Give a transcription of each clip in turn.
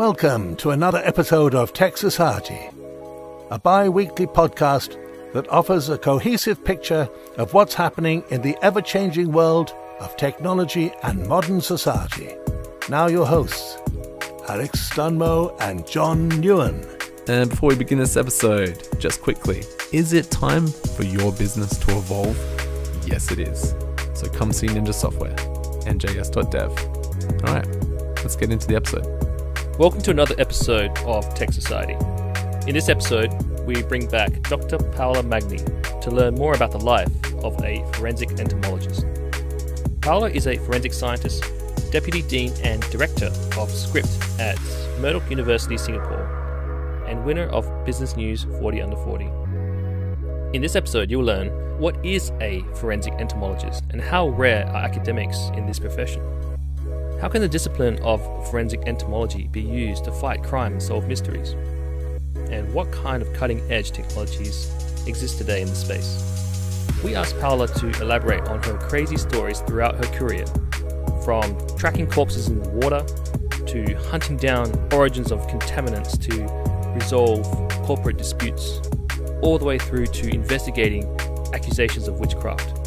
Welcome to another episode of Tech Society, a bi weekly podcast that offers a cohesive picture of what's happening in the ever changing world of technology and modern society. Now, your hosts, Alex Stunmo and John Newen. And before we begin this episode, just quickly, is it time for your business to evolve? Yes, it is. So come see Ninja Software, njs.dev. All right, let's get into the episode. Welcome to another episode of Tech Society. In this episode, we bring back Dr. Paola Magni to learn more about the life of a forensic entomologist. Paola is a forensic scientist, deputy dean and director of script at Murdoch University, Singapore, and winner of Business News 40 Under 40. In this episode, you'll learn what is a forensic entomologist and how rare are academics in this profession. How can the discipline of forensic entomology be used to fight crime and solve mysteries? And what kind of cutting edge technologies exist today in the space? We asked Paola to elaborate on her crazy stories throughout her career, from tracking corpses in the water to hunting down origins of contaminants to resolve corporate disputes, all the way through to investigating accusations of witchcraft.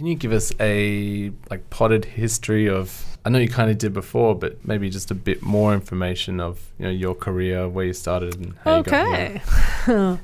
Can you give us a like potted history of? I know you kind of did before, but maybe just a bit more information of you know your career, where you started, and how you got. Okay.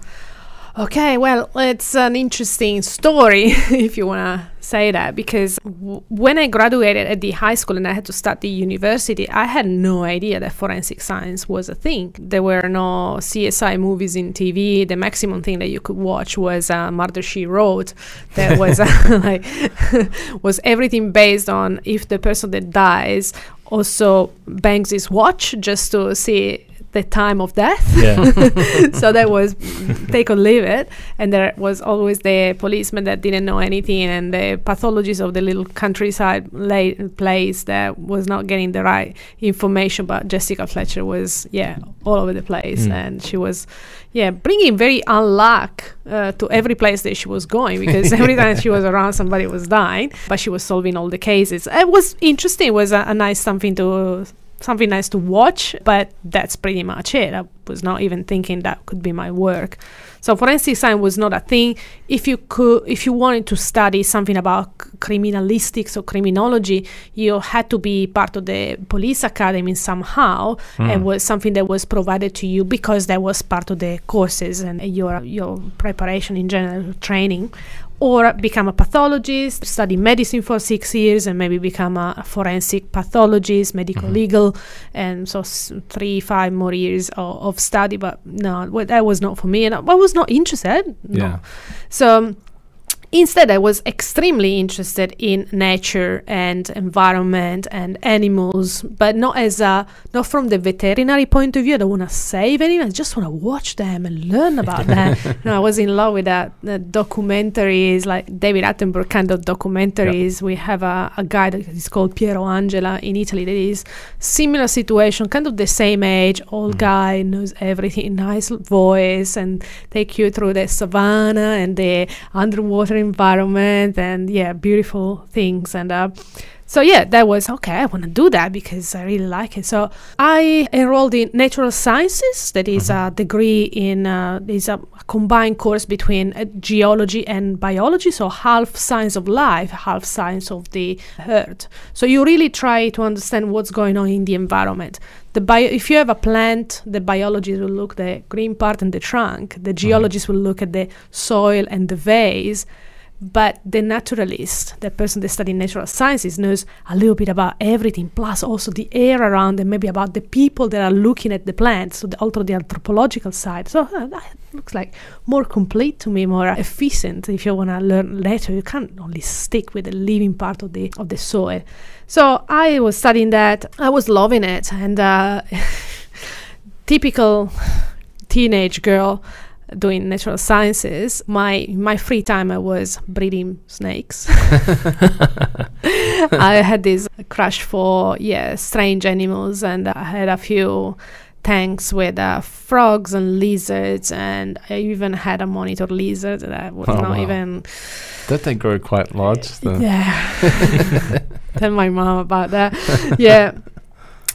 okay, well, it's an interesting story if you want to say that because w- when I graduated at the high school and I had to start the university, I had no idea that forensic science was a thing. There were no CSI movies in TV. The maximum thing that you could watch was uh, Murder She Wrote. That was uh, like was everything based on if the person that dies also bangs his watch just to see the time of death. Yeah. so that was take or leave it. And there was always the policeman that didn't know anything, and the pathologist of the little countryside place that was not getting the right information. But Jessica Fletcher was, yeah, all over the place, Mm. and she was, yeah, bringing very unluck uh, to every place that she was going because every time she was around, somebody was dying, but she was solving all the cases. It was interesting. It was a, a nice something to something nice to watch, but that's pretty much it. I was not even thinking that could be my work. So forensic science was not a thing. If you could, if you wanted to study something about criminalistics or criminology, you had to be part of the police academy somehow, and hmm. was something that was provided to you because that was part of the courses and your your preparation in general training or become a pathologist, study medicine for six years, and maybe become a forensic pathologist, medical mm-hmm. legal, and so s- three, five more years of, of study. But no, well, that was not for me, and I was not interested. No. Yeah. So instead, I was extremely interested in nature and environment and animals, but not as a not from the veterinary point of view. I don't want to save any. I just want to watch them and learn about them. you know, I was in love with that, that documentaries, like David Attenborough kind of documentaries. We have a, a guy that is called Piero Angela in Italy that is similar situation, kind of the same age, old mm. guy, knows everything, nice voice, and take you through the savannah and the underwater environment, and yeah, beautiful things. And uh, so yeah, that was okay. I want to do that because I really like it. So I enrolled in natural sciences. That is a degree in uh, is a combined course between uh, geology and biology. So half science of life, half science of the earth. So you really try to understand what's going on in the environment. The bio, if you have a plant, the biologist will look the green part and the trunk. The geologist will look at the soil and the vase. But the naturalist, the person that studies natural sciences, knows a little bit about everything, plus also the air around and maybe about the people that are looking at the plants, so the, also the anthropological side. So uh, that looks like more complete to me, more efficient. If you want to learn later, you can't only stick with the living part of the of the soil. So I was studying that. I was loving it, and uh, typical teenage girl doing natural sciences, my my free time I was breeding snakes. I had this crush for yeah strange animals, and I had a few tanks with uh, frogs and lizards, and I even had a monitor lizard that was Oh, not wow. even Don't they grow quite large? The- yeah. Tell my mom about that. Yeah.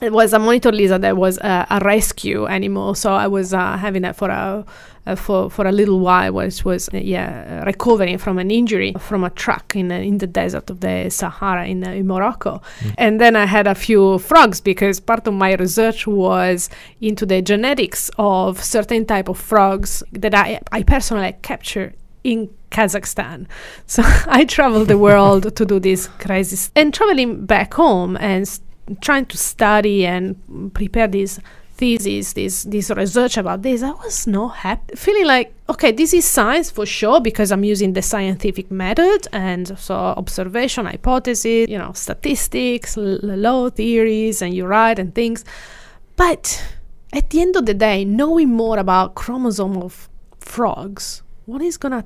It was a monitor lizard that was uh, a rescue animal, so I was uh, having it for a uh, for for a little while, which was uh, yeah recovering from an injury from a truck in uh, in the desert of the Sahara in, uh, in Morocco, and then I had a few frogs because part of my research was into the genetics of certain type of frogs that I I personally captured in Kazakhstan. So I traveled the world to do this crazy s- and traveling back home and s- trying to study and prepare this thesis, this this research about this. I was not happy, feeling like okay, this is science for sure because I'm using the scientific method and so observation, hypothesis, you know, statistics, law theories, and you write and things. But at the end of the day, knowing more about chromosome of frogs, what is gonna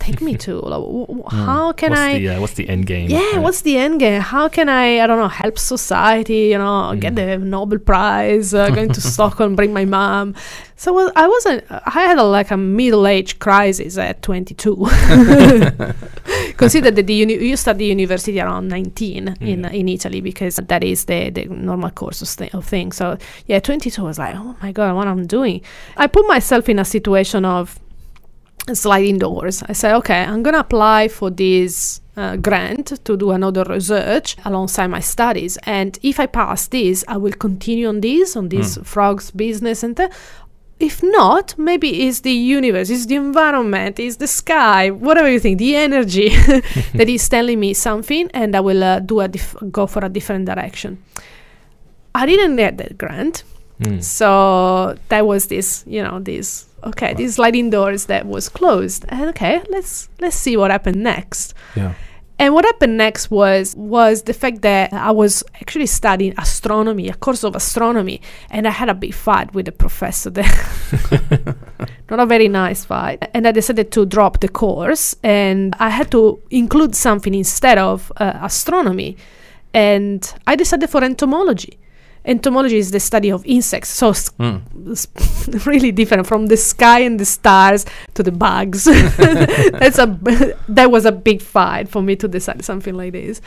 take me to? Like, w- how can what's I? The, uh, what's the end game? yeah, right? what's the end game? How can I? I don't know. Help society. You know, get the Nobel Prize. Uh, going to Stockholm, bring my mom. So well, I wasn't. I had a, like a middle-age crisis at 22. Consider that the uni- you start the university around 19 in Yeah. in Italy because that is the, the normal course of, th- of things. So yeah, 22 was like, oh my god, what am I'm doing. I put myself in a situation of sliding doors. I say, okay, I'm gonna apply for this uh, grant to do another research alongside my studies, and if I pass this, I will continue on this on this frogs business and. th- if not, maybe it's the universe, it's the environment, it's the sky, whatever you think, the energy that is telling me something, and I will uh, do a dif- go for a different direction. I didn't get that grant, Mm. so that was this, you know, this okay, these sliding doors that was closed. And okay, let's let's see what happened next. Yeah. And what happened next was was the fact that I was actually studying astronomy, a course of astronomy, and I had a big fight with the professor there. Not a very nice fight. And I decided to drop the course and I had to include something instead of uh, astronomy. And I decided for entomology. Entomology is the study of insects, so Mm. s- really different from the sky and the stars to the bugs. That's a b- that was a big fight for me to decide something like this.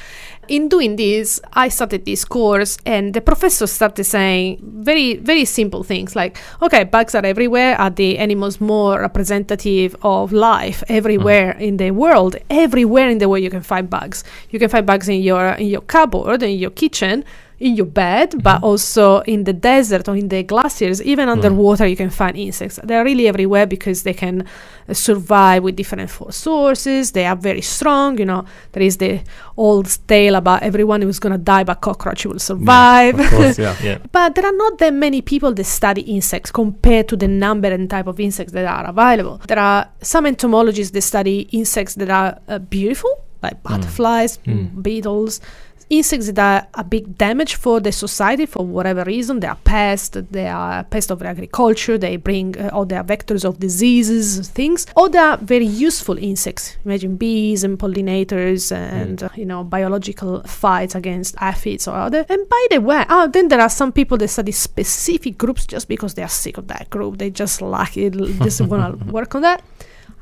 In doing this, I started this course, and the professor started saying very very simple things like, "Okay, bugs are everywhere. Are the animals more representative of life everywhere in the world? Everywhere in the world, you can find bugs. You can find bugs in your in your cupboard, in your kitchen." In your bed, but also in the desert or in the glaciers, even underwater, you can find insects. They're really everywhere because they can uh, survive with different food sources. They are very strong. You know, there is the old tale about everyone who's gonna die, but cockroach will survive. Of course, yeah. Yeah. But there are not that many people that study insects compared to the number and type of insects that are available. There are some entomologists that study insects that are uh, beautiful, like butterflies, Mm. beetles, insects that are a big damage for the society for whatever reason. They are pests, they are pests of agriculture, they bring, uh, or they are vectors of diseases, things, or they are very useful insects. Imagine bees and pollinators and, uh, you know, biological fights against aphids or other. And by the way, oh, then there are some people that study specific groups just because they are sick of that group. They just like it, just want to work on that.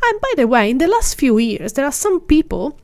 And by the way, in the last few years, there are some people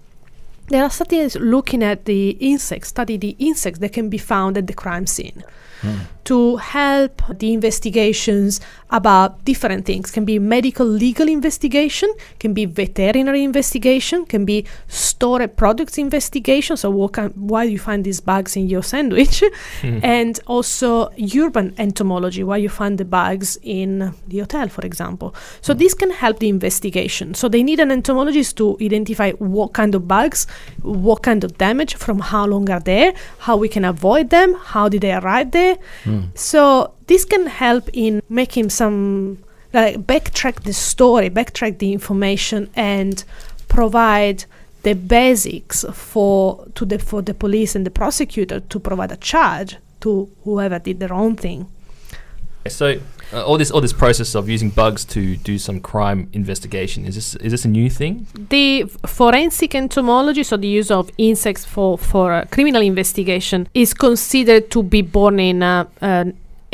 there are studies looking at the insects, study the insects that can be found at the crime scene hmm. To help the investigations about different things. Can be medical legal investigation, can be veterinary investigation, can be storage products investigation. So what kind, why do you find these bugs in your sandwich, hmm. and also urban entomology, why you find the bugs in the hotel, for example. So hmm. this can help the investigation. So they need an entomologist to identify what kind of bugs, what kind of damage, from how long are there, how we can avoid them, how did they arrive there. Hmm. So this can help in making some like backtrack the story, backtrack the information, and provide the basics for to the for the police and the prosecutor to provide a charge to whoever did the wrong thing. So uh, all this all this process of using bugs to do some crime investigation is this is this a new thing? The forensic entomology, so the use of insects for for uh, criminal investigation, is considered to be born in uh, uh,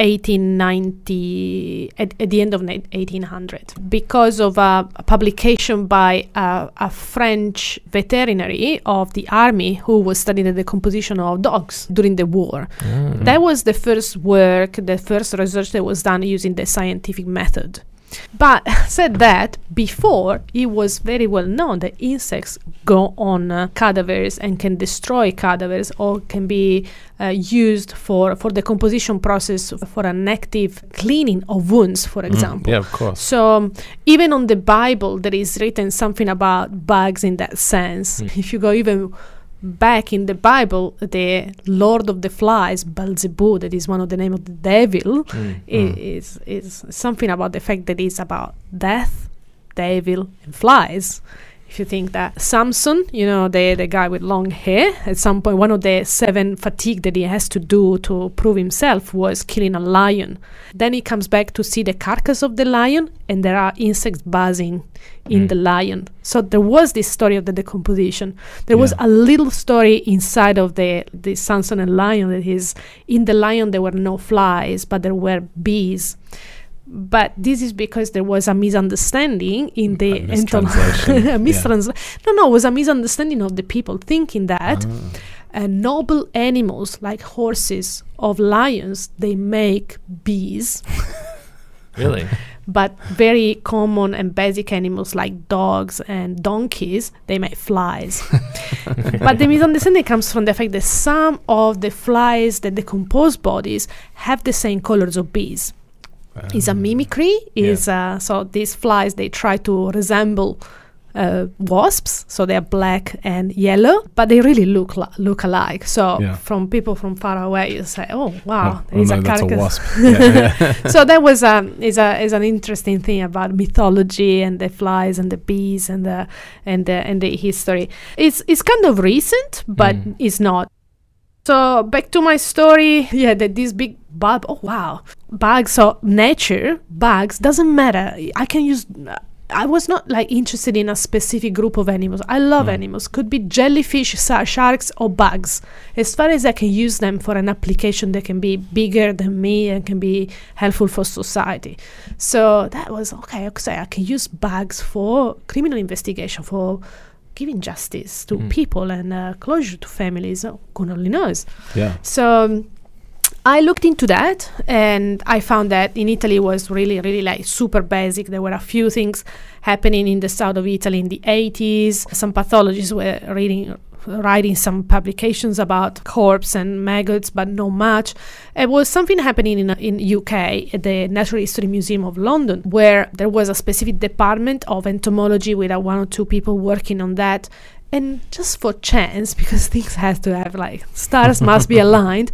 1890 at, at the end of 1800 because of a, a publication by uh, a French veterinary of the army who was studying the decomposition of dogs during the war. That was the first work, the first research that was done using the scientific method. But said that before, it was very well known that insects go on uh, cadavers and can destroy cadavers or can be uh, used for, for the composition process for an active cleaning of wounds, for example. Mm, Yeah, of course. So um, even on the Bible, there is written something about bugs in that sense. Mm. If you go even back in the Bible, the Lord of the Flies, Beelzebub, that is one of the name of the devil, Mm. i- is is something about the fact that it's about death, devil, and flies. If you think that Samson, you know, the the guy with long hair, at some point, one of the seven fatigue that he has to do to prove himself was killing a lion. Then he comes back to see the carcass of the lion, and there are insects buzzing in Mm. the lion. So there was this story of the decomposition. There was a little story inside of the the Samson and lion that is in the lion there were no flies, but there were bees. But this is because there was a misunderstanding in the A mistranslation, a yeah. No, no, it was a misunderstanding of the people thinking that Ah. uh, noble animals like horses of lions they make bees Really? but very common and basic animals like dogs and donkeys they make flies but the misunderstanding comes from the fact that some of the flies that decompose bodies have the same colors of bees it's a mimicry is uh, so these flies they try to resemble uh, wasps so they're black and yellow but they really look li- look alike so Yeah. from people from far away you say oh wow Oh, oh no, a carcass wasp. yeah, yeah. so that was um is a is an interesting thing about mythology and the flies and the bees and the and the and the history. It's it's kind of recent, but Mm. it's not. So back to my story. Yeah, that this big bug. Oh wow, bugs. So nature bugs doesn't matter. I can use. I was not like interested in a specific group of animals. I love Mm. animals. Could be jellyfish, sa- sharks, or bugs. As far as I can use them for an application that can be bigger than me and can be helpful for society. So that was okay. Okay, I can use bugs for criminal investigation, for giving justice to Mm. people and uh, closure to families. Oh, God only knows. yeah. So um, I looked into that and I found that in Italy was really, really like super basic. There were a few things happening in the south of Italy in the 80s. Some pathologists were reading writing some publications about corpse and maggots but not much. It was something happening in in UK at the Natural History Museum of London where there was a specific department of entomology with uh, one or two people working on that. And just for chance because things have to have like stars must be aligned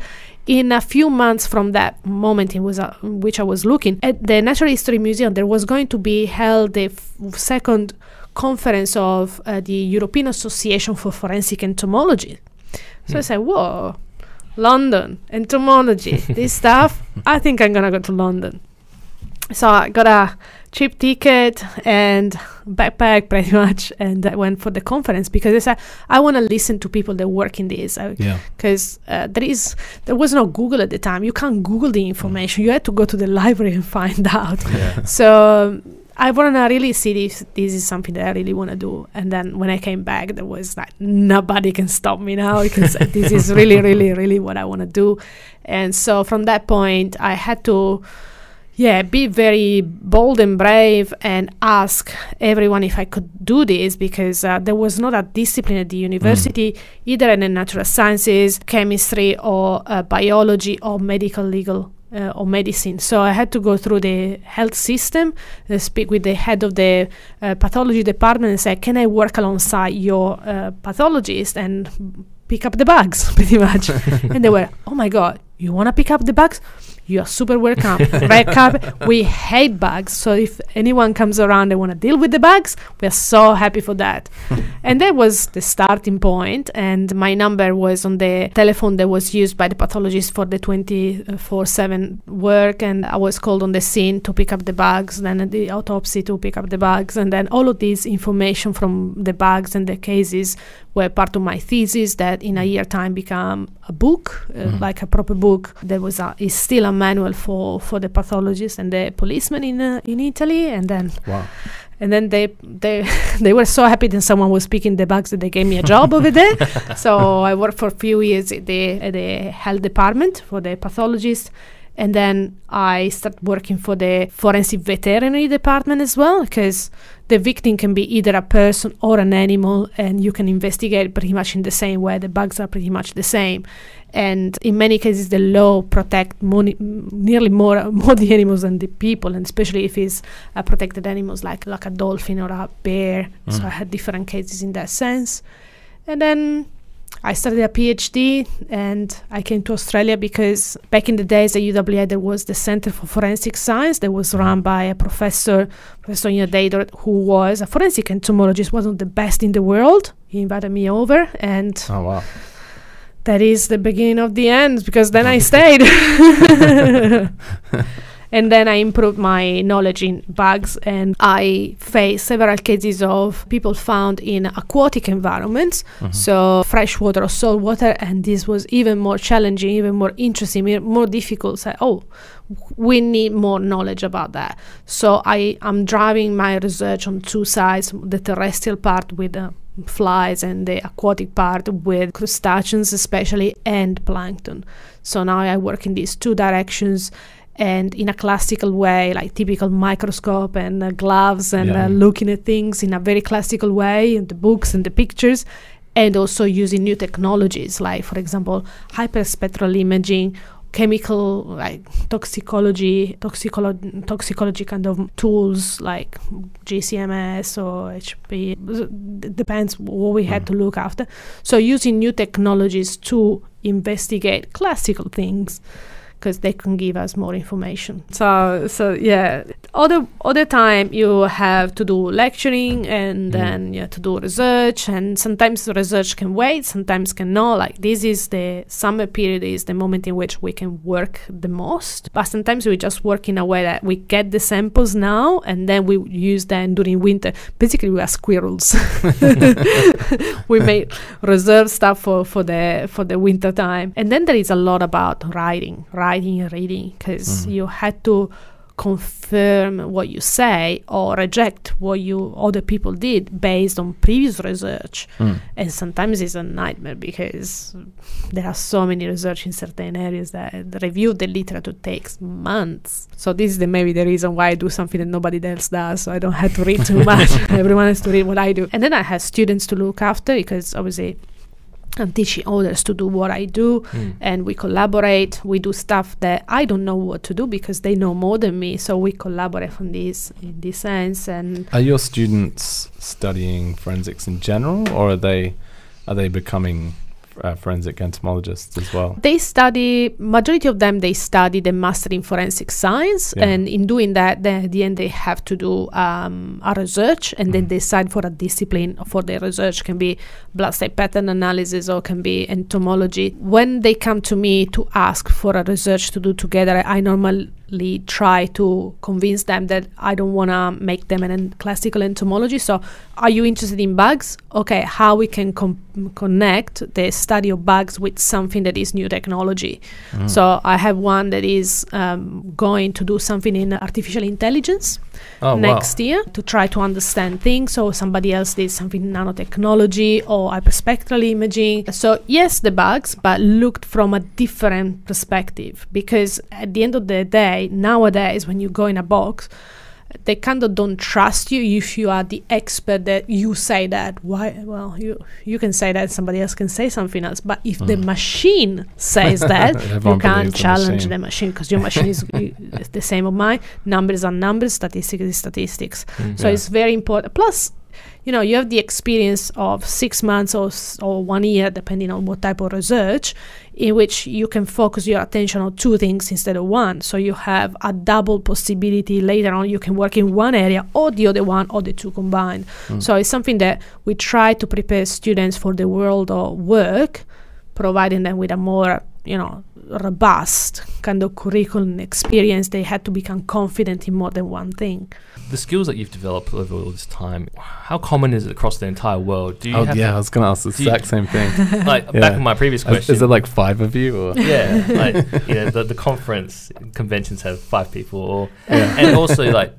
in a few months from that moment in was, uh, which I was looking at the Natural History Museum, there was going to be held the f- second conference of uh, the European Association for Forensic Entomology. So I Hmm. said, "Whoa, London entomology, this stuff. I think I'm gonna go to London." So I got a cheap ticket and backpack pretty much, and I went for the conference because I said I want to listen to people that work in this. I, Yeah. because uh, there is there was no Google at the time. You can't Google the information. You had to go to the library and find out. Yeah. so I want to really see if this is something that I really want to do. And then when I came back, there was like nobody can stop me now because this is really, really, really what I want to do. And so from that point, I had to. Yeah, be very bold and brave and ask everyone if I could do this because uh, there was not a discipline at the university, either in the natural sciences, chemistry, or uh, biology, or medical, legal, uh, or medicine. So I had to go through the health system, uh, speak with the head of the uh, pathology department, and say, "Can I work alongside your uh, pathologist and pick up the bugs?" Pretty much. and they were, "Oh my god, you want to pick up the bugs?" You are super welcome. Red carpet. We hate bugs. So if anyone comes around and want to deal with the bugs, we are so happy for that. and that was the starting point. And my number was on the telephone that was used by the pathologist for the 24 7 work. And I was called on the scene to pick up the bugs, then the autopsy to pick up the bugs. And then all of this information from the bugs and the cases were part of my thesis that in a year time become a book, uh, Mhm. like a proper book. There was a, is still a manual for, for the pathologists and the policemen in uh, in Italy. And then Wow. and then they they they were so happy that someone was picking the bugs that they gave me a job over there. So I worked for a few years at the at the health department for the pathologist. And then I started working for the forensic veterinary department as well, because the victim can be either a person or an animal, and you can investigate pretty much in the same way. The bugs are pretty much the same, and in many cases, the law protect moni- nearly more more the animals than the people, and especially if it's uh, protected animals like like a dolphin or a bear. So Mm. I had different cases in that sense, and then I started a PhD and I came to Australia because back in the days at UWA there was the Center for Forensic Science that was run by a professor, Professor Dadour, who was a forensic entomologist, one of the best in the world. He invited me over and Oh wow. that is the beginning of the end because then I stayed. and then I improved my knowledge in bugs and I faced several cases of people found in aquatic environments, Mhm. so freshwater or salt water, and this was even more challenging, even more interesting, more difficult. So, oh, we need more knowledge about that. So I am driving my research on two sides: the terrestrial part with uh, flies and the aquatic part with crustaceans, especially and plankton. So now I work in these two directions. And in a classical way, like typical microscope and uh, gloves, and Yeah. uh, looking at things in a very classical way, and the books and the pictures, and also using new technologies, like, for example, hyperspectral imaging chemical like toxicology toxicolo- toxicology kind of tools like GCMS or HP d- depends what we had Mm. to look after so using new technologies to investigate classical things because they can give us more information. So so yeah. Other other time you have to do lecturing and Mm. then you have to do research and sometimes the research can wait sometimes cannot. Like this is the summer period is the moment in which we can work the most. But sometimes we just work in a way that we get the samples now and then we use them during winter. Basically we are squirrels. We make reserve stuff for, for the for the winter time. And then there is a lot about writing writing and reading because Mm. you had to confirm what you say or reject what you other people did based on previous research Mm. and sometimes it's a nightmare because there are so many research in certain areas that the review the literature takes months so this is the maybe the reason why i do something that nobody else does so i don't have to read too much everyone has to read what i do and then i have students to look after because obviously i'm teaching others to do what i do Mm. and we collaborate we do stuff that i don't know what to do because they know more than me so we collaborate on this in this sense and Are your students studying forensics in general, or are they are they becoming uh, forensic entomologists as well? They study, majority of them, they study the master in forensic science. Yeah. And in doing that, then at the end, they have to do um, a research and then Mhm. decide for a discipline for their research. Can be blood stain pattern analysis or can be entomology. When they come to me to ask for a research to do together, I normally try to convince them that I don't want to make them an en- classical entomology. So, are you interested in bugs? Okay, how we can com- connect the study of bugs with something that is new technology. Mm. So, I have one that is um, going to do something in artificial intelligence oh, wow. next year to try to understand things. Or somebody else did something in nanotechnology or hyperspectral imaging. So yes, the bugs, but looked from a different perspective. Because at the end of the day, nowadays when you go in a box, they kind of don't trust you if you are the expert that you say that. Why? Well, you you can say that. Somebody else can say something else. But if the Mm. machine says that, you can't challenge the machine because your machine is is the same of mine. Numbers are numbers, statistics is statistics. Mm. So Yeah. it's very important. Plus, you know you have the experience of six months or, or one year depending on what type of research in which you can focus your attention on two things instead of one. So you have a double possibility. Later on you can work in one area or the other one or the two combined. Hmm. So it's something that we try to prepare students for the world of work providing them with a more you know robust kind of curriculum experience they had to become confident in more than one thing The skills that you've developed over all this time, how common is it across the entire world? Do you Oh have yeah, I was gonna ask the do you- exact same thing. like Yeah. back in my previous Is, question? is it like five of you or? yeah, like yeah, the, the conference conventions have five people, or Yeah. and also like,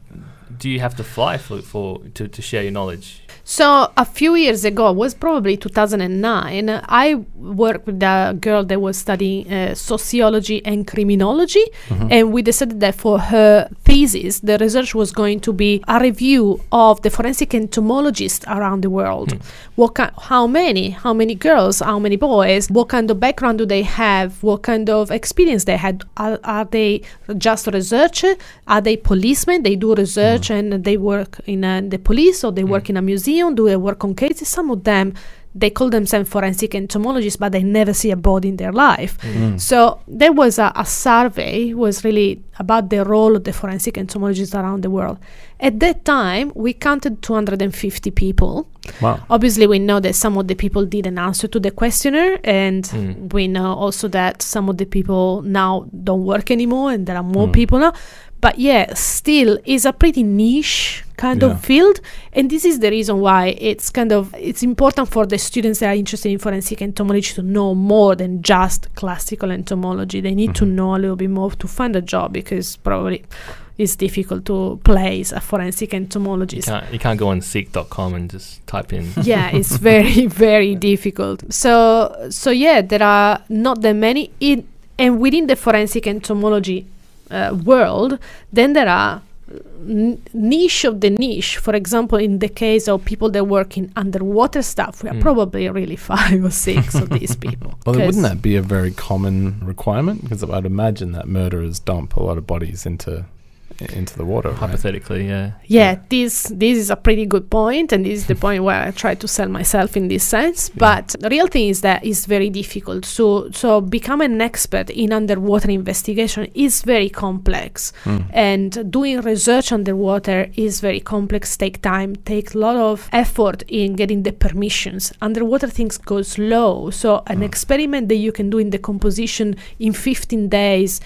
do you have to fly for, for to, to share your knowledge? So a few years ago, it was probably 2009. I worked with a girl that was studying uh, sociology and criminology, and we decided that for her thesis, the research was going to be a review of the forensic entomologists around the world. What ki- how many, how many girls, how many boys, what kind of background do they have, what kind of experience they had? Are, are they just researcher? Are they policemen? They do research and they work in uh, the police or they work in a museum? Do they work on cases? Some of them, they call themselves forensic entomologists, but they never see a body in their life. So there was a, a survey was really about the role of the forensic entomologists around the world. At that time, we counted 250 people. Wow. Obviously, we know that some of the people didn't answer to the questionnaire, and Mm. we know also that some of the people now don't work anymore, and there are more Mm. people now. But yeah, still is a pretty niche kind Yeah. of field, and this is the reason why it's kind of it's important for the students that are interested in forensic entomology to know more than just classical entomology. They need to Mhm. know a little bit more to find a job because probably it's difficult to place a forensic You entomologist can't you can't go on Seek.com and just type in. yeah it's very very difficult so so yeah there are not that many in and within the forensic entomology uh, world then there are niche of the niche for example in the case of people that work in underwater stuff we are Mm. probably really five or six of these people Well, wouldn't that be a very common requirement? Because I'd imagine that murderers dump a lot of bodies into into the water. Right? Hypothetically, yeah. yeah this this is a pretty good point and this is the point where i try to sell myself in this sense but the real thing is that it's very difficult so so become an expert in underwater investigation is very complex Mm. and doing research underwater is very complex take time take a lot of effort in getting the permissions underwater things go slow so an Mm. experiment that you can do in the composition in 15 days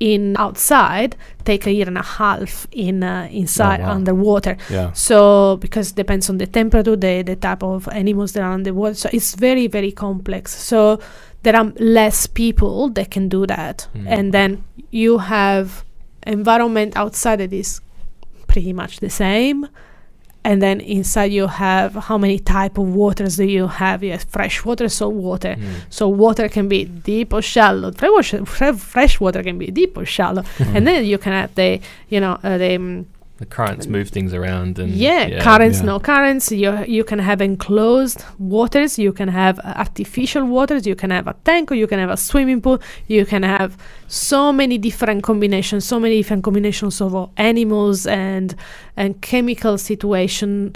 in outside take a year and a half in uh, inside wow. underwater Yeah. so because depends on the temperature the, the type of animals that are underwater so it's very very complex so there are less people that can do that Mm. and then you have environment outside that is pretty much the same and then inside you have how many type of waters do you have? Have fresh water salt water. Mm. so water can be deep or shallow. Fresh water, fresh water can be deep or shallow. And then you can have the you know uh, the um, The currents move things around and yeah, currents, Yeah. no currents. You you can have enclosed waters. You can have uh, artificial waters. You can have a tank, or you can have a swimming pool. You can have so many different combinations, so many different combinations of uh, animals and and chemical situation.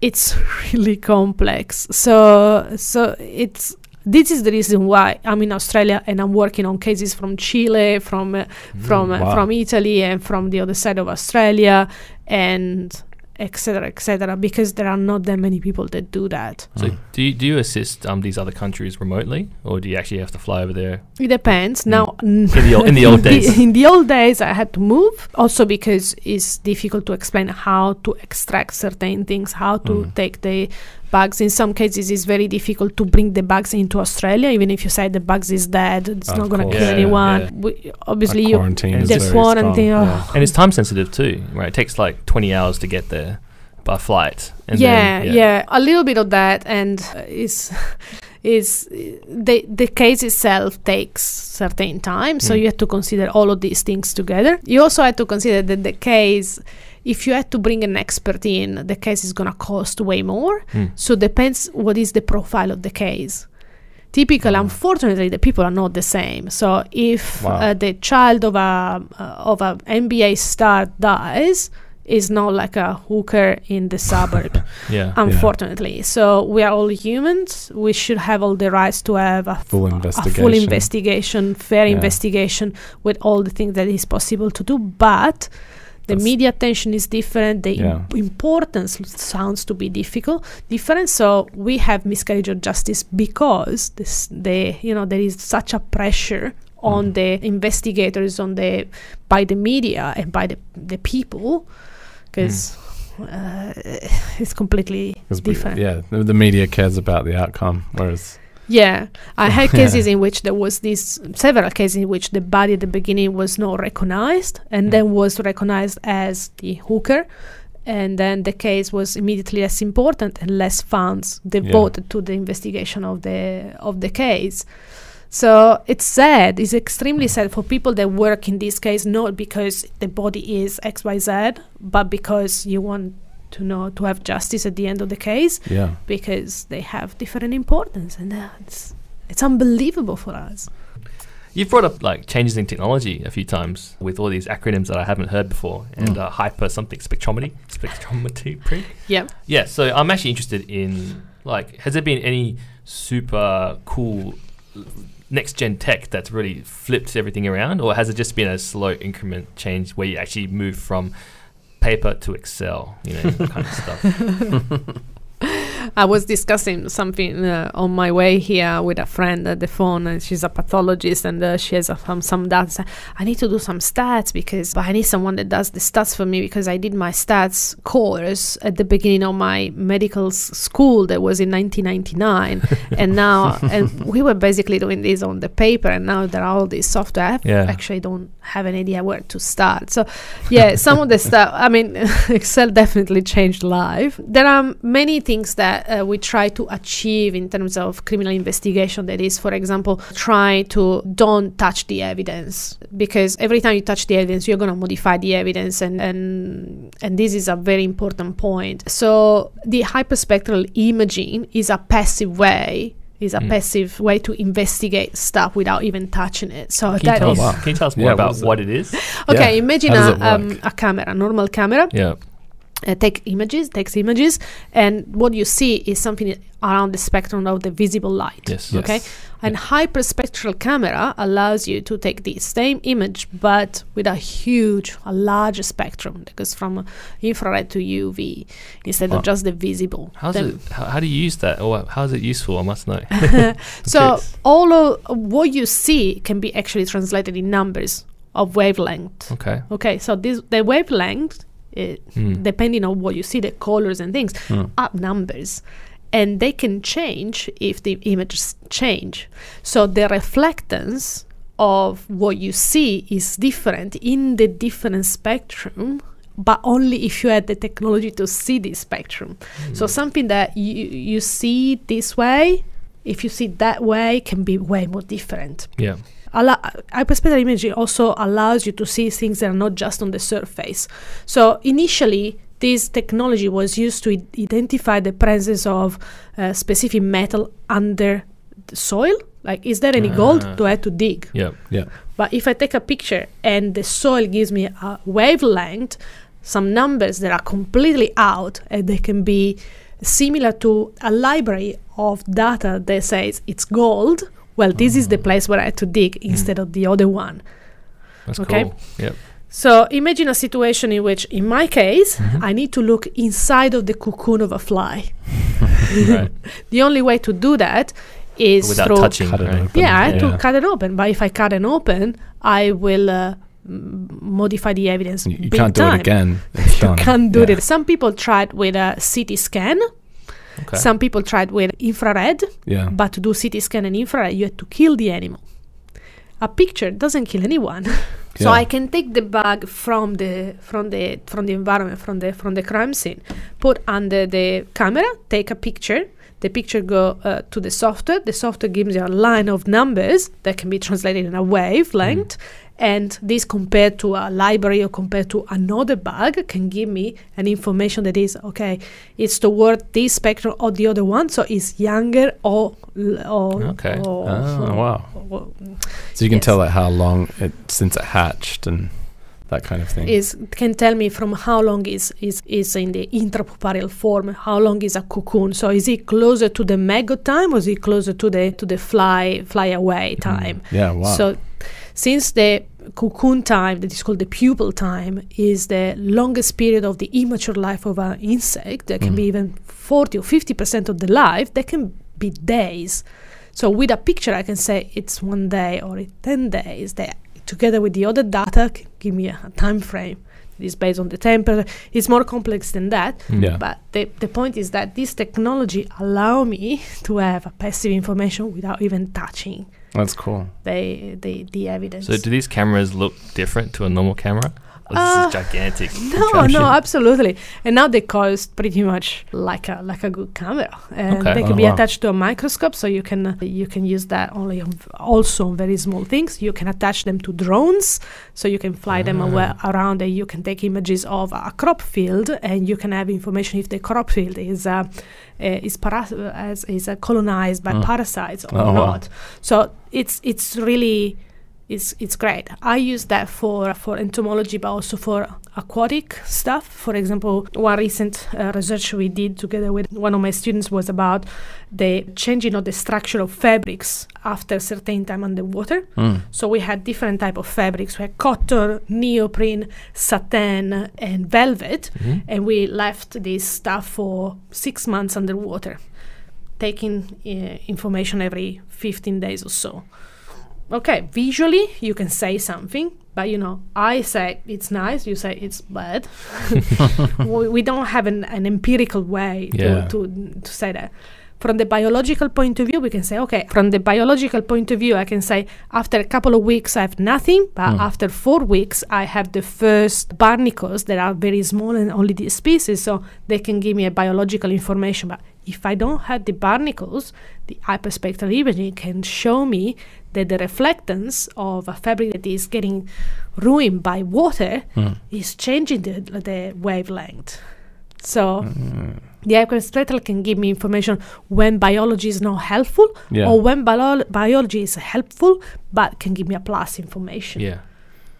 It's really complex. So so it's. This is the reason why I'm in Australia and I'm working on cases from Chile, from uh, from uh, wow. from Italy and from the other side of Australia and etc etc because there are not that many people that do that So Mm. do you, do you assist um, these other countries remotely, or do you actually have to fly over there? it depends now In the old- in the old days. in the old days i had to move also because it's difficult to explain how to extract certain things how to Mm. take the bugs in some cases it's very difficult to bring the bugs into australia even if you say the bugs is dead it's Of not going to kill Yeah, anyone yeah. We, obviously you quarantine and is the quarantine, oh. And it's time sensitive too, right? It takes like 20 hours to get there by flight. And yeah, then, yeah, a little bit of that, and uh, is is the the case itself takes certain time, so Mm. you have to consider all of these things together. You also have to consider that the case, if you had to bring an expert in, the case is gonna cost way more. Mm. So depends what is the profile of the case. Typically, Mm. unfortunately, the people are not the same. So if Wow. uh, the child of a uh, of a NBA star dies, is not like a hooker in the suburb, Yeah. unfortunately. So we are all humans. We should have all the rights to have a, Full a full investigation. investigation, fair Yeah. investigation with all the things that is possible to do. But the That's- media attention is different. The Yeah. im- importance sounds to be difficult, different. So we have miscarriage of justice because this, the you know there is such a pressure on Mm. the investigators, on the by the media and by the the people, because. Uh, it's completely 'Cause we- different. yeah, the, the media cares about the outcome, whereas Yeah, I had cases in which there was this several cases in which the body at the beginning was not recognized and Mm. then was recognized as the hooker, and then the case was immediately less important and less funds devoted to the investigation of the of the case. So it's sad. It's extremely sad for people that work in this case, not because the body is X Y Z, but because you want to know to have justice at the end of the case yeah, because they have different importance and it's it's unbelievable for us You've brought up like changes in technology a few times with all these acronyms that I haven't heard before, and Mm. uh, hyper something spectrometry, spectrometry. yeah Yeah, so I'm actually interested in like, has there been any super cool next gen tech that's really flipped everything around, or has it just been a slow increment change where you actually move from paper to Excel, you know, kind of stuff? i was discussing something uh, on my way here with a friend at the phone and she's a pathologist and uh, she has uh, some some data i need to do some stats because but i need someone that does the stats for me because i did my stats course at the beginning of my medical school that was in 1999 and now and we were basically doing this on the paper and now there are all these software I Yeah. actually don't have an idea where to start. So yeah some of the stuff i mean excel definitely changed life. There are many things that uh, we try to achieve in terms of criminal investigation that is for example try to don't touch the evidence because every time you touch the evidence you're going to modify the evidence and and and this is a very important point so the hyperspectral imaging is a passive way is a Mm. passive way to investigate stuff without even touching it so Can you, tell is us, can you tell us more Yeah, about what is what it is? okay Yeah. imagine a, um, a camera a normal camera Yeah. Uh, take images takes images and what you see is something around the spectrum of the visible light Yes. Yes. okay and hyperspectral camera allows you to take the same image but with a huge a larger spectrum that goes from infrared to uv instead Wow. of just the visible How's it? How, how do you use that, or how is it useful? I must know. so all of what you see can be actually translated in numbers of wavelength Okay. okay so this the wavelength uh, Mm. depending on what you see, the colors and things, Mm. are numbers. And they can change if the images change. So the reflectance of what you see is different in the different spectrum, but only if you had the technology to see this spectrum. So something that you, you see this way, if you see that way, can be way more different. Yeah. Allo- hyperspectral imaging also allows you to see things that are not just on the surface. So initially, this technology was used to identify the presence of uh, specific metal under the soil. Like, is there any gold? Ah. Do I have to dig? Yeah. Yeah. But if I take a picture and the soil gives me a wavelength, some numbers that are completely out, and they can be similar to a library of data that says it's gold. Well, this is the place where I had to dig instead of the other one. That's Okay. cool. Yep. So imagine a situation in which, in my case, Mhm. I need to look inside of the cocoon of a fly. right. The only way to do that is Without through touching. Cut it right? open. yeah, I had Yeah. to cut it open. But if I cut it open, I will uh, modify the evidence. You, you can't do time. it again. It's You done. can't do Yeah. it. Some people tried with a CT scan. Okay. Some people tried with infrared. Yeah. But to do CT scan and infrared, you had to kill the animal. A picture doesn't kill anyone. so Yeah. I can take the bug from the from the from the environment from the from the crime scene, put under the camera, take a picture. The picture go uh, to the software. The software gives you a line of numbers that can be translated in a wavelength, and this compared to a library or compared to another bug can give me an information that is okay. It's toward this spectrum or the other one, so it's younger or l- or, Okay. or- Oh, wow. or- So you can Yes. tell like how long it since it hatched and that kind of thing. is can tell me from how long is is is in the intrapuparial form how long is a cocoon? So is it closer to the maggot time or is it closer to the to the fly fly away mm-hmm. time? Yeah, wow. so since the cocoon time that is called the pupal time is the longest period of the immature life of an insect that can be mm-hmm. even 40 or 50 percent of the life that can be days. So with a picture i can say it's one day or it's 10 days that together with the other data can give me a, a time frame that is based on the temperature it's more complex than that yeah. but the, the point is that this technology allow me to have a passive information without even touching That's cool. the the, the evidence So do these cameras look different to a normal camera? Oh, this Uh, is gigantic. no, no, absolutely. And now they cost pretty much like a like a good camera, and Okay. they can Oh, be wow. attached to a microscope, so you can uh, you can use that only on also on very small things. You can attach them to drones, so you can fly them Ah. around, and you can take images of a crop field, and you can have information if the crop field is. Uh, uh, is paras- uh, is uh, colonized by Mm. parasites or Oh, wow. not. So it's it's really it's it's great. I use that for for entomology, but also for aquatic stuff. For example, one recent uh, research we did together with one of my students was about the changing of the structure of fabrics after a certain time underwater. Mm. So we had different type of fabrics. We had cotton, neoprene, satin, and velvet, Mhm. and we left this stuff for six months underwater, taking uh, information every 15 days or so. Okay, visually you can say something, but you know, I say it's nice, you say it's bad. we, we don't have an, an empirical way Yeah. to, to, to say that. From the biological point of view, we can say, okay, from the biological point of view, I can say after a couple of weeks I have nothing, but Mm. after four weeks I have the first barnacles that are very small and only this species, so they can give me a biological information. But if I don't have the barnacles, the hyperspectral imaging can show me that the reflectance of a fabric that is getting ruined by water Mm. is changing the, the wavelength. So Mm. the hyperspectral can give me information when biology is not helpful Yeah. or when bio- biology is helpful but can give me a plus information. Yeah.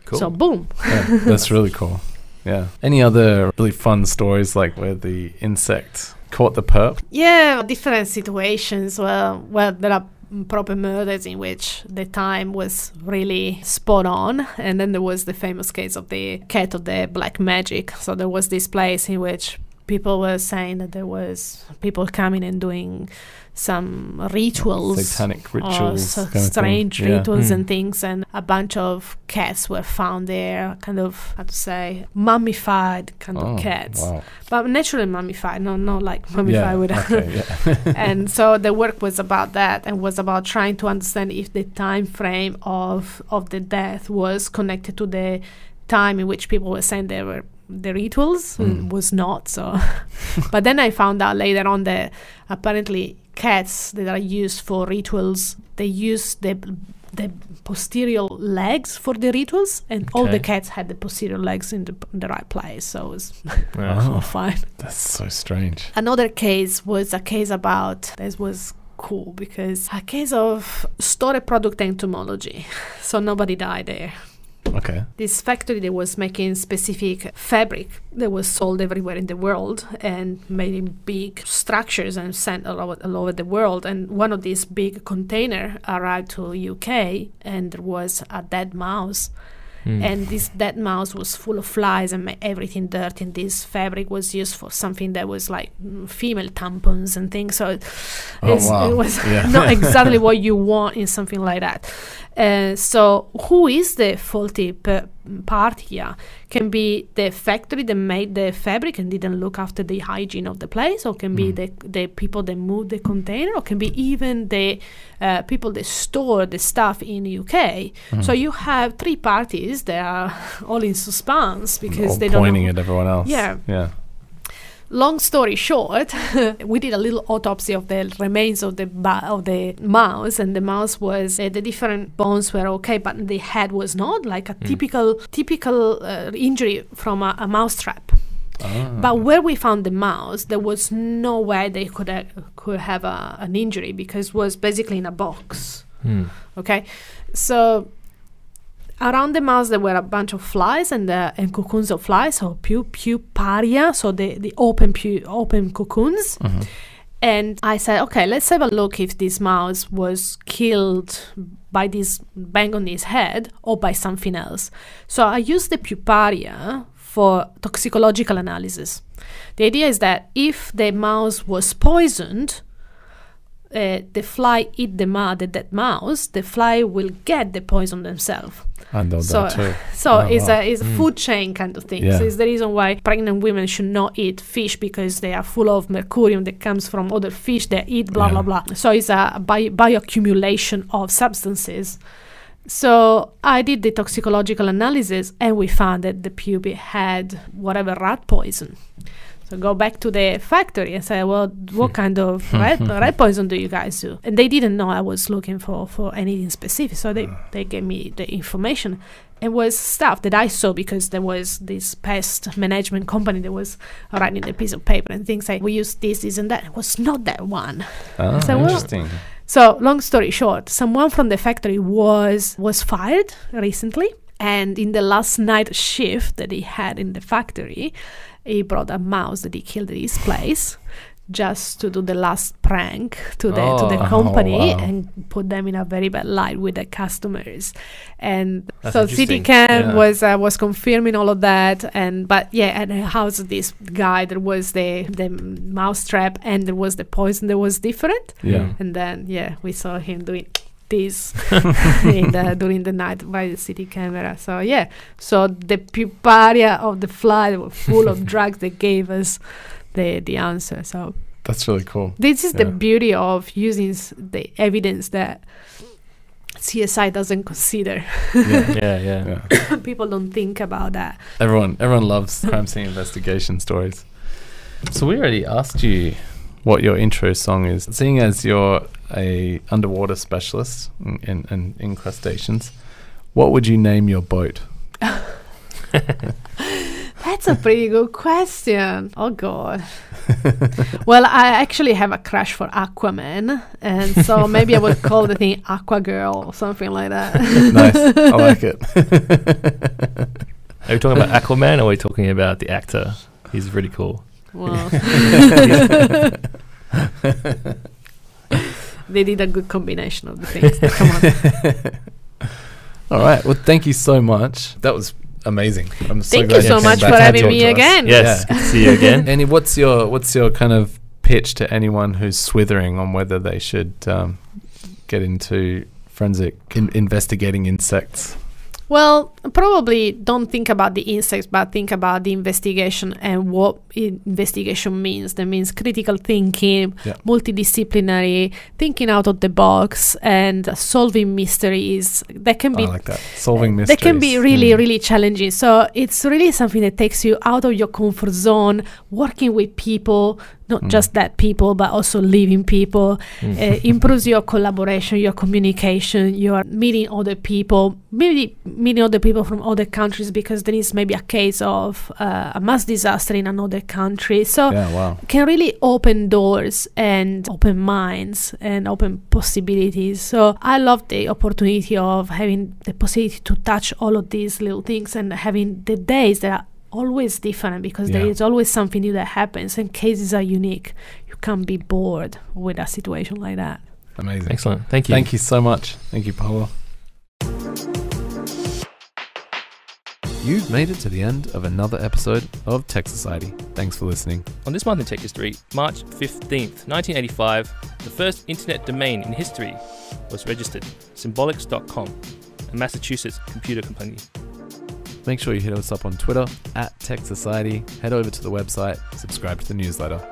Cool. So boom. Yeah, that's really cool. Yeah. Any other really fun stories like where the insect caught the perp? Yeah, different situations. Well, well, there are proper murders in which the time was really spot on, and then there was the famous case of the cat of the black magic. So there was this place in which people were saying that there was people coming and doing some rituals Satanic rituals. s- kind of thing. strange Yeah. rituals Mm. and things, and a bunch of cats were found there, kind of how to say mummified kind Oh, of cats, Wow. but naturally mummified, no, not like mummified Yeah. with okay, yeah. and so the work was about that and was about trying to understand if the time frame of of the death was connected to the time in which people were saying they were the rituals Mm. was not so but then i found out later on that apparently cats that are used for rituals they use the the posterior legs for the rituals and all the cats had the posterior legs in the, in the right place so it was Yeah. Oh. fine That's so strange. Another case was a case about this was cool because a case of store product entomology. So nobody died there. Okay. This factory that was making specific fabric that was sold everywhere in the world and made in big structures and sent all over, all over the world. And one of these big container arrived to UK and there was a dead mouse Mm. and this dead mouse was full of flies and made everything dirty and this fabric was used for something that was like mm, female tampons and things so it, Oh, wow. it was Yeah. not exactly what you want in something like that uh, so who is the faulty part here can be the factory that made the fabric and didn't look after the hygiene of the place or can be Mm. the, the people that moved the container or can be even the uh, people that store the stuff in the UK Mm. so you have three parties that are all in suspense because All they don't pointing at everyone else. Yeah. Yeah. Long story short, we did a little autopsy of the remains of the of the mouse, and the mouse was uh, the different bones were okay, but the head was not like a Mm. typical typical uh, injury from a, a mouse trap. Ah. But where we found the mouse, there was no way they could ha- could have a, an injury because it was basically in a box. Mm. Okay, so around the mouse there were a bunch of flies and uh, and cocoons of flies, so pu- puparia, so the the open pu- open cocoons. And I said, okay, let's have a look if this mouse was killed by this bang on his head or by something else. So I used the puparia for toxicological analysis. The idea is that if the mouse was poisoned, uh, the fly eat the, ma- the dead mouse, the fly will get the poison themselves. I know So, that too. so Oh, it's wow. a it's a Mm. food chain kind of thing. Yeah. So it's the reason why pregnant women should not eat fish because they are full of mercurium that comes from other fish they eat. Blah Yeah. blah blah. So it's a bio- bioaccumulation of substances. So I did the toxicological analysis and we found that the pupae had whatever rat poison. So go back to the factory and say, well, what kind of rat, rat poison do you guys do? And they didn't know I was looking for, for anything specific. So they, they gave me the information. It was stuff that I saw because there was this pest management company that was writing a piece of paper and things like, we use this, this, and that. It was not that one. Ah, So, well, Interesting. So, long story short, someone from the factory was was fired recently, and in the last night shift that he had in the factory, he brought a mouse that he killed at his place just to do the last prank to the to the Oh, company wow. and put them in a very bad light with the customers and That's so. CityCam Yeah. was uh, was confirming all of that and but yeah and the house of this guy there was the the mouse trap and there was the poison that was different Yeah. and then yeah, we saw him doing this in the, during the night by the city camera. So yeah, so the puparia of the fly were full of drugs They gave us the the answer. So That's really cool. this is the beauty of using s- the evidence that CSI doesn't consider. Yeah. Yeah, yeah. yeah. People don't think about that. Everyone, everyone loves crime scene investigation stories. So we already asked you what your intro song is. Seeing as you're a underwater specialist in, in, in incrustations, what would you name your boat? That's a pretty good question. Oh god. well, I actually have a crush for Aquaman, and so maybe I would call the thing Aqua Girl or something like that. nice, I like it. Are we talking about Aquaman or are we talking about the actor? He's really cool. Well, they did a good combination of the things. Come on. All right. Well, thank you so much. That was amazing. I'm so Thank glad you so much for having me to us. again. Yes, Yeah. see you again. Annie, what's your what's your kind of pitch to anyone who's swithering on whether they should um, get into forensic in- investigating insects? Well, probably don't think about the insects, but think about the investigation and what investigation means. That means critical thinking, Yeah. multidisciplinary, thinking out of the box, and solving mysteries. That can I be like that. Solving mysteries. That can be really, Mm. really challenging. So it's really something that takes you out of your comfort zone, working with people, not Mm. just that people, but also living people. Uh, improves your collaboration, your communication, your meeting other people, maybe meeting other people from other countries because there is maybe a case of uh, a mass disaster in another country. So Yeah. Wow. can really open doors and open minds and open possibilities. So I love the opportunity of having the possibility to touch all of these little things and having the days that are always different because there Yeah. is always something new that happens and cases are unique. You can't be bored with a situation like that. Amazing. Excellent. Thank you. Thank you so much. Thank you, Paola. You've made it to the end of another episode of Tech Society. Thanks for listening. On this month in tech history, March 15th, 1985, the first internet domain in history was registered, symbolics.com, a Massachusetts computer company. Make sure you hit us up on Twitter at Tech Society. Head over to the website, subscribe to the newsletter.